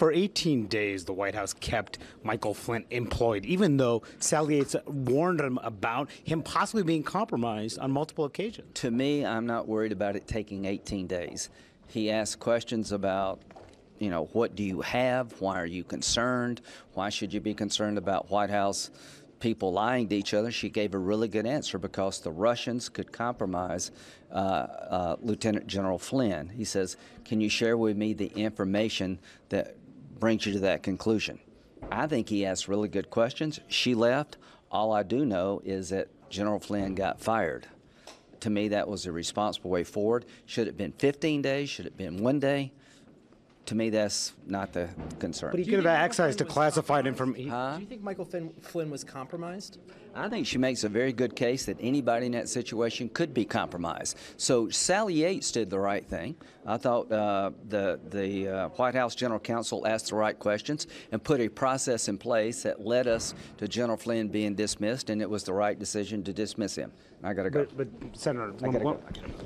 For 18 days, the White House kept Michael Flynn employed, even though Sally Yates warned him about him possibly being compromised on multiple occasions. To me, I'm not worried about it taking 18 days. He asked questions about, you know, what do you have? Why are you concerned? Why should you be concerned about White House people lying to each other? She gave a really good answer because the Russians could compromise uh, uh, Lieutenant General Flynn. He says, Can you share with me the information that brings you to that conclusion? I think he asked really good questions. She left. All I do know is that General Flynn got fired. To me, that was a responsible way forward. Should it have been 15 days? Should it have been one day? To me, that's not the concern. But he Do you could have think Michael access to was classified compromised? information. Do you think Michael Flynn, Flynn was compromised? I think she makes a very good case that anybody in that situation could be compromised. So Sally Yates did the right thing. I thought uh, the the uh, White House General Counsel asked the right questions and put a process in place that led us to General Flynn being dismissed, and it was the right decision to dismiss him. I got to go. But, but Senator, I one, gotta one- go. I gotta go.